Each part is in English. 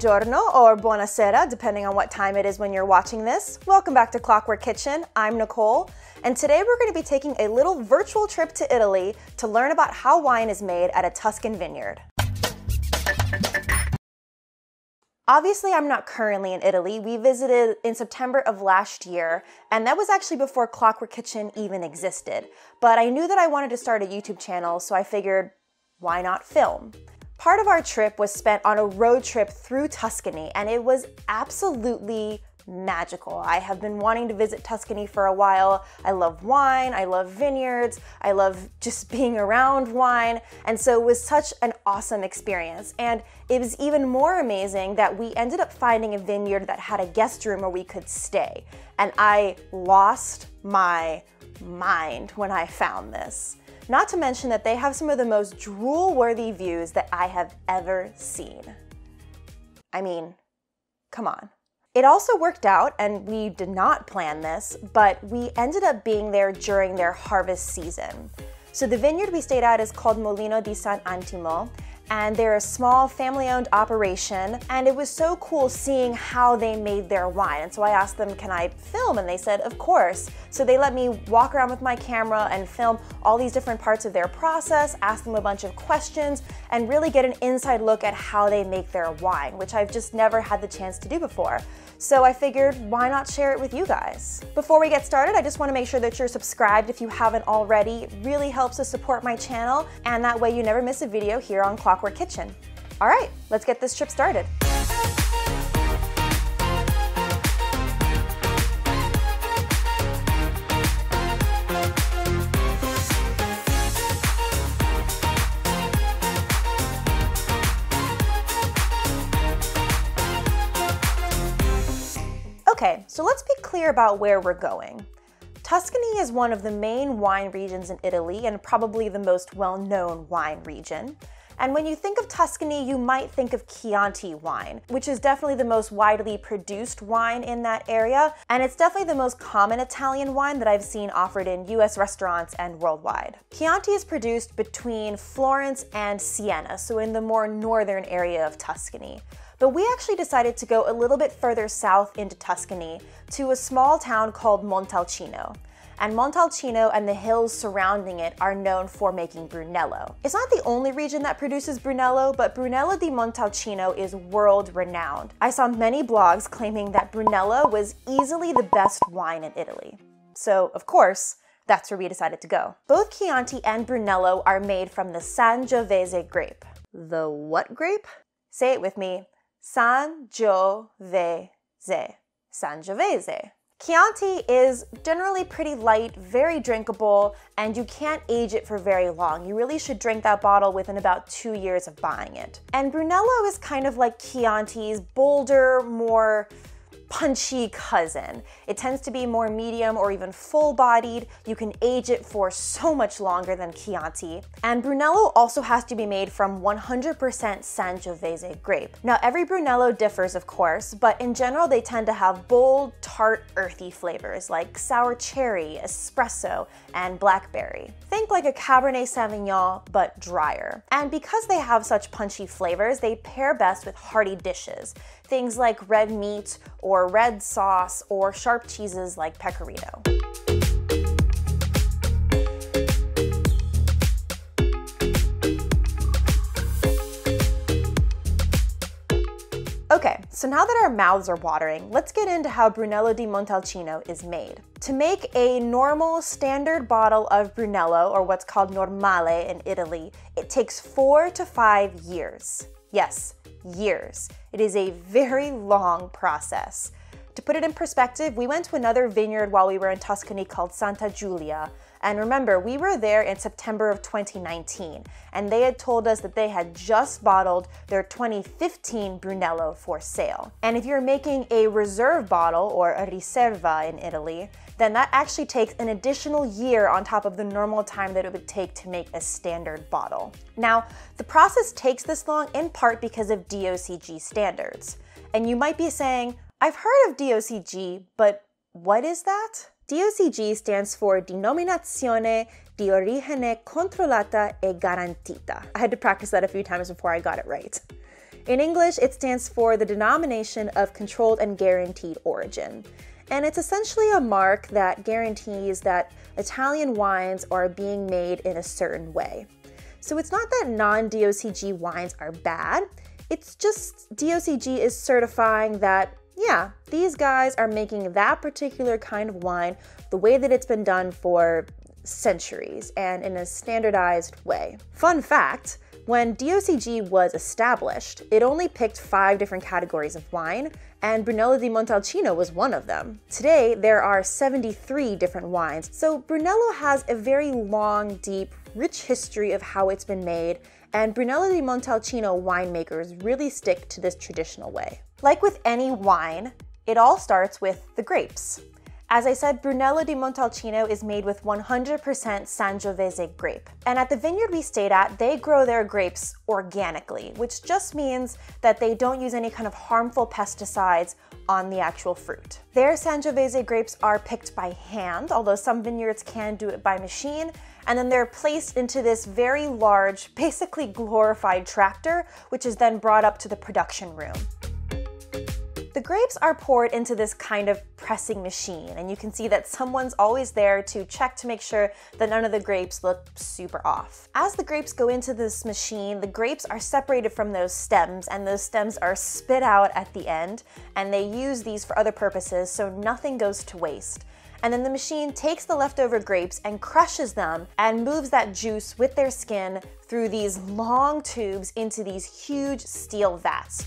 Buongiorno or buonasera, depending on what time it is when you're watching this. Welcome back to Clockwork Kitchen. I'm Nicole, and today we're going to be taking a little virtual trip to Italy to learn about how wine is made at a Tuscan vineyard. Obviously, I'm not currently in Italy. We visited in September of last year, and that was actually before Clockwork Kitchen even existed. But I knew that I wanted to start a YouTube channel, so I figured, why not film? Part of our trip was spent on a road trip through Tuscany, and it was absolutely magical. I have been wanting to visit Tuscany for a while. I love wine, I love vineyards, I love just being around wine, and so it was such an awesome experience. And it was even more amazing that we ended up finding a vineyard that had a guest room where we could stay. And I lost my mind when I found this. Not to mention that they have some of the most drool worthy views that I have ever seen. I mean, come on. It also worked out, and we did not plan this, but we ended up being there during their harvest season. So the vineyard we stayed at is called Molino di Sant'Antimo, and they're a small family owned operation. And it was so cool seeing how they made their wine. And so I asked them, Can I film? And they said, Of course. So they let me walk around with my camera and film all these different parts of their process, ask them a bunch of questions, and really get an inside look at how they make their wine, which I've just never had the chance to do before. So I figured, why not share it with you guys? Before we get started, I just want to make sure that you're subscribed if you haven't already. It really helps to support my channel, and that way you never miss a video here on Clockwork Kitchen. All right, let's get this trip started. So let's be clear about where we're going. Tuscany is one of the main wine regions in Italy and probably the most well known wine region. And when you think of Tuscany, you might think of Chianti wine, which is definitely the most widely produced wine in that area. And it's definitely the most common Italian wine that I've seen offered in US restaurants and worldwide. Chianti is produced between Florence and Siena, so in the more northern area of Tuscany. But we actually decided to go a little bit further south into Tuscany to a small town called Montalcino. And Montalcino and the hills surrounding it are known for making Brunello. It's not the only region that produces Brunello, but Brunello di Montalcino is world renowned. I saw many blogs claiming that Brunello was easily the best wine in Italy. So, of course, that's where we decided to go. Both Chianti and Brunello are made from the Sangiovese grape. The what grape? Say it with me Sangiovese. Sangiovese. Chianti is generally pretty light, very drinkable, and you can't age it for very long. You really should drink that bottle within about two years of buying it. And Brunello is kind of like Chianti's bolder, more punchy cousin. It tends to be more medium or even full bodied. You can age it for so much longer than Chianti. And Brunello also has to be made from 100% Sangiovese grape. Now, every Brunello differs, of course, but in general, they tend to have bold, tart, earthy flavors like sour cherry, espresso, and blackberry. Think like a Cabernet Sauvignon, but drier. And because they have such punchy flavors, they pair best with hearty dishes things like red meat or red sauce or sharp cheeses like pecorino. Okay, so now that our mouths are watering, let's get into how Brunello di Montalcino is made. To make a normal standard bottle of Brunello, or what's called normale in Italy, it takes four to five years. Yes, years. It is a very long process. To put it in perspective, we went to another vineyard while we were in Tuscany called Santa Giulia. And remember, we were there in September of 2019, and they had told us that they had just bottled their 2015 Brunello for sale. And if you're making a reserve bottle, or a riserva in Italy, then that actually takes an additional year on top of the normal time that it would take to make a standard bottle. Now, the process takes this long in part because of DOCG standards. And you might be saying, I've heard of DOCG, but what is that? DOCG stands for Denominazione di Origine Controllata e Garantita. I had to practice that a few times before I got it right. In English, it stands for the denomination of controlled and guaranteed origin. And it's essentially a mark that guarantees that Italian wines are being made in a certain way. So it's not that non DOCG wines are bad, it's just DOCG is certifying that, yeah, these guys are making that particular kind of wine the way that it's been done for centuries and in a standardized way. Fun fact when DOCG was established, it only picked five different categories of wine, and Brunello di Montalcino was one of them. Today, there are 73 different wines, so Brunello has a very long, deep, rich history of how it's been made, and Brunello di Montalcino winemakers really stick to this traditional way. Like with any wine, it all starts with the grapes. As I said, Brunello di Montalcino is made with 100% Sangiovese grape. And at the vineyard we stayed at, they grow their grapes organically, which just means that they don't use any kind of harmful pesticides on the actual fruit. Their Sangiovese grapes are picked by hand, although some vineyards can do it by machine, and then they're placed into this very large, basically glorified tractor, which is then brought up to the production room. The grapes are poured into this kind of pressing machine, and you can see that someone's always there to check to make sure that none of the grapes look super off. As the grapes go into this machine, the grapes are separated from those stems, and those stems are spit out at the end, and they use these for other purposes so nothing goes to waste and then the machine takes the leftover grapes and crushes them and moves that juice with their skin through these long tubes into these huge steel vats.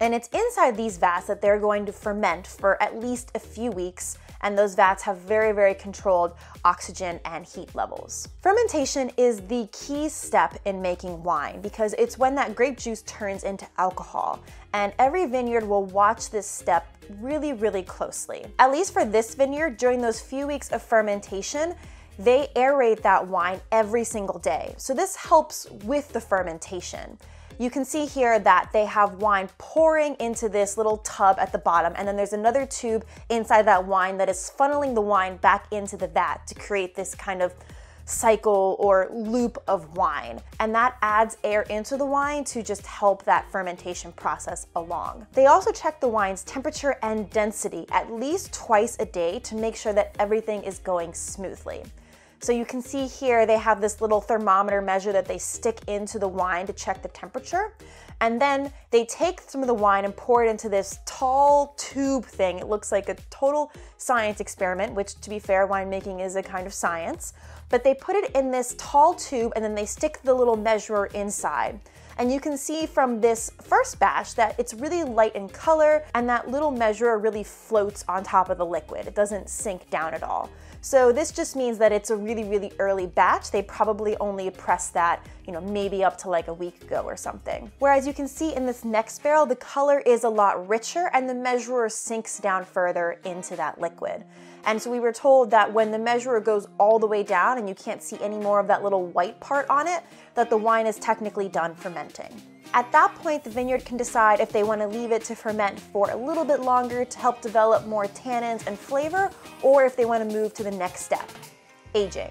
And it's inside these vats that they're going to ferment for at least a few weeks, and those vats have very, very controlled oxygen and heat levels. Fermentation is the key step in making wine because it's when that grape juice turns into alcohol, and every vineyard will watch this step really, really closely. At least for this vineyard, during those few weeks of fermentation, they aerate that wine every single day. So this helps with the fermentation you can see here that they have wine pouring into this little tub at the bottom, and then there's another tube inside that wine that is funneling the wine back into the vat to create this kind of cycle or loop of wine. And that adds air into the wine to just help that fermentation process along. They also check the wine's temperature and density at least twice a day to make sure that everything is going smoothly. So you can see here they have this little thermometer measure that they stick into the wine to check the temperature. And then they take some of the wine and pour it into this tall tube thing. It looks like a total science experiment, which to be fair, winemaking is a kind of science. But they put it in this tall tube and then they stick the little measurer inside. And you can see from this first batch that it's really light in color and that little measurer really floats on top of the liquid. It doesn't sink down at all. So this just means that it's a really, really early batch. They probably only pressed that, you know, maybe up to like a week ago or something. Whereas you can see in this next barrel, the color is a lot richer and the measurer sinks down further into that liquid. And so we were told that when the measurer goes all the way down and you can't see any more of that little white part on it, that the wine is technically done fermenting. At that point, the vineyard can decide if they want to leave it to ferment for a little bit longer to help develop more tannins and flavor, or if they want to move to the next step, aging.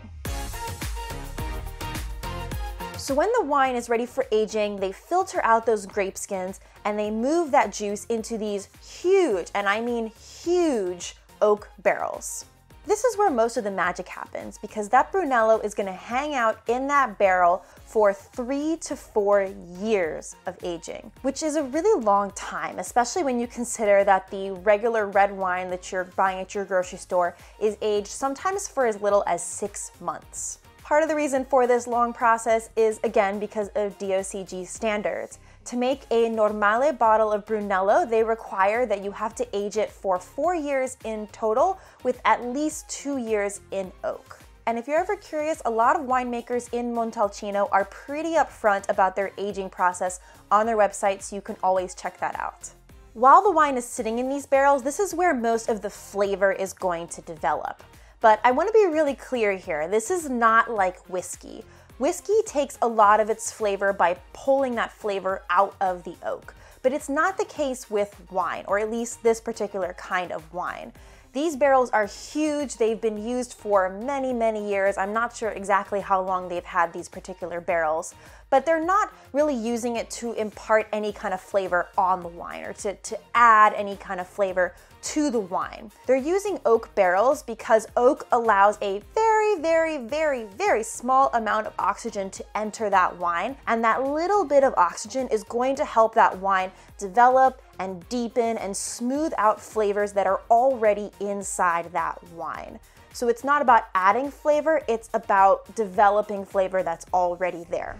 So when the wine is ready for aging, they filter out those grape skins and they move that juice into these huge, and I mean huge, oak barrels. This is where most of the magic happens because that Brunello is gonna hang out in that barrel for three to four years of aging, which is a really long time, especially when you consider that the regular red wine that you're buying at your grocery store is aged sometimes for as little as six months. Part of the reason for this long process is again because of DOCG standards. To make a normale bottle of Brunello, they require that you have to age it for four years in total with at least two years in oak. And if you're ever curious, a lot of winemakers in Montalcino are pretty upfront about their aging process on their website, so you can always check that out. While the wine is sitting in these barrels, this is where most of the flavor is going to develop. But I want to be really clear here this is not like whiskey. Whiskey takes a lot of its flavor by pulling that flavor out of the oak, but it's not the case with wine, or at least this particular kind of wine. These barrels are huge. They've been used for many, many years. I'm not sure exactly how long they've had these particular barrels, but they're not really using it to impart any kind of flavor on the wine or to, to add any kind of flavor to the wine. They're using oak barrels because oak allows a very, very, very, very small amount of oxygen to enter that wine, and that little bit of oxygen is going to help that wine develop and deepen and smooth out flavors that are already inside that wine. So it's not about adding flavor, it's about developing flavor that's already there.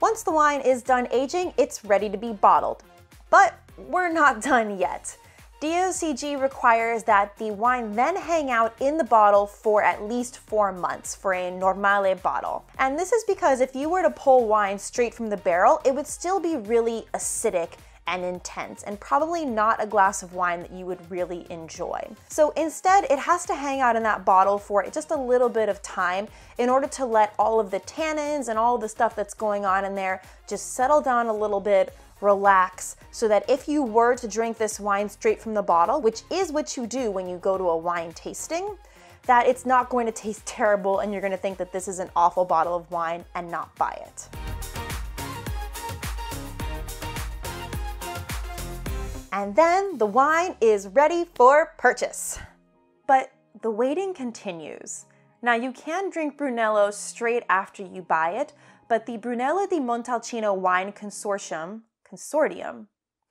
Once the wine is done aging, it's ready to be bottled. But we're not done yet. DOCG requires that the wine then hang out in the bottle for at least four months for a normale bottle. And this is because if you were to pull wine straight from the barrel, it would still be really acidic and intense, and probably not a glass of wine that you would really enjoy. So instead, it has to hang out in that bottle for just a little bit of time in order to let all of the tannins and all the stuff that's going on in there just settle down a little bit, relax, so that if you were to drink this wine straight from the bottle, which is what you do when you go to a wine tasting, that it's not going to taste terrible and you're going to think that this is an awful bottle of wine and not buy it. And then the wine is ready for purchase. But the waiting continues. Now, you can drink Brunello straight after you buy it, but the Brunello di Montalcino Wine Consortium, Consortium,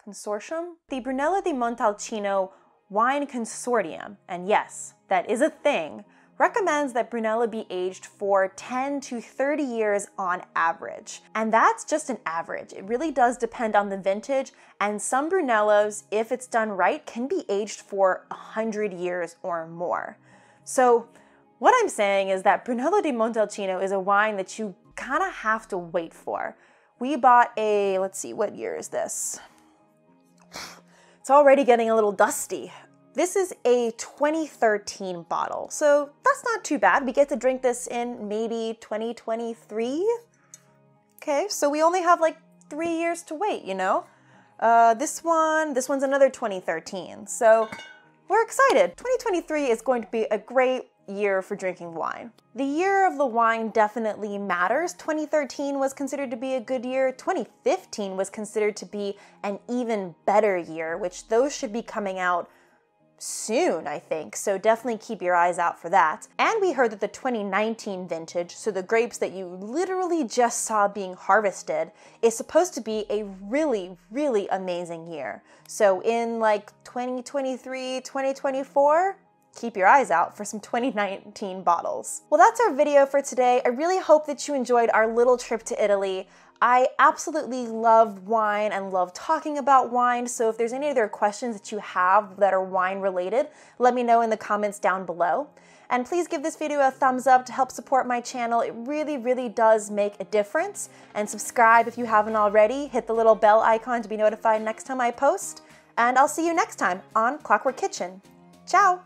Consortium? The Brunello di Montalcino Wine Consortium, and yes, that is a thing, recommends that Brunello be aged for 10 to 30 years on average. And that's just an average. It really does depend on the vintage, and some Brunellos, if it's done right, can be aged for 100 years or more. So, what I'm saying is that Brunello di Montalcino is a wine that you kind of have to wait for. We bought a, let's see, what year is this? It's already getting a little dusty. This is a 2013 bottle, so that's not too bad. We get to drink this in maybe 2023. Okay, so we only have like three years to wait, you know? Uh, this one, this one's another 2013. So we're excited. 2023 is going to be a great year for drinking wine. The year of the wine definitely matters. 2013 was considered to be a good year. 2015 was considered to be an even better year, which those should be coming out soon, I think. So definitely keep your eyes out for that. And we heard that the 2019 vintage, so the grapes that you literally just saw being harvested, is supposed to be a really, really amazing year. So in like 2023, 2024, keep your eyes out for some 2019 bottles. Well, that's our video for today. I really hope that you enjoyed our little trip to Italy. I absolutely love wine and love talking about wine. So if there's any other questions that you have that are wine related, let me know in the comments down below. And please give this video a thumbs up to help support my channel. It really, really does make a difference. And subscribe if you haven't already. Hit the little bell icon to be notified next time I post. And I'll see you next time on Clockwork Kitchen. Tchau!